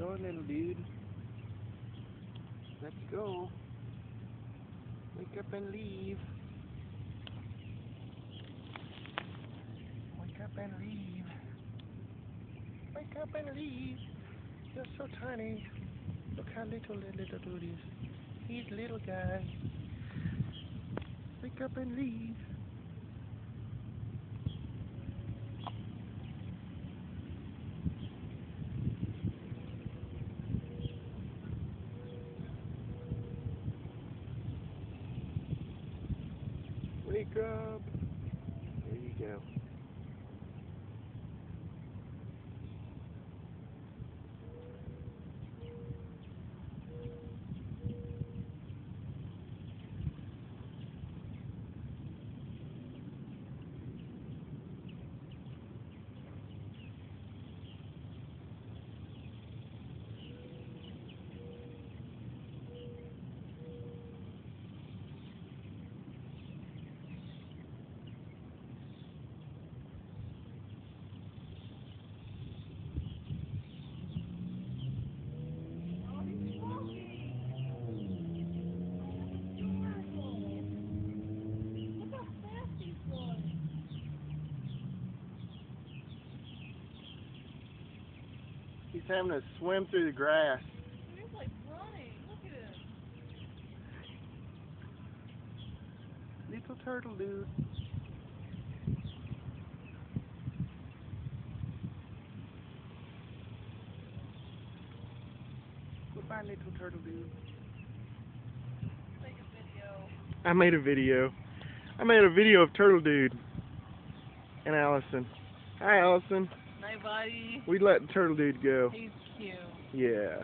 Go, little dude. Let's go. Wake up and leave. Wake up and leave. Wake up and leave. You're so tiny. Look how little little dude is. He's little guy. Wake up and leave. Wake. There you go. He's having to swim through the grass. He's like running. Look at him. Little turtle dude. Goodbye, little turtle dude. Take a video. I made a video. I made a video of Turtle Dude and Allison. Hi, Allison. Night, buddy. We let Turtle Dude go. He's cute. Yeah.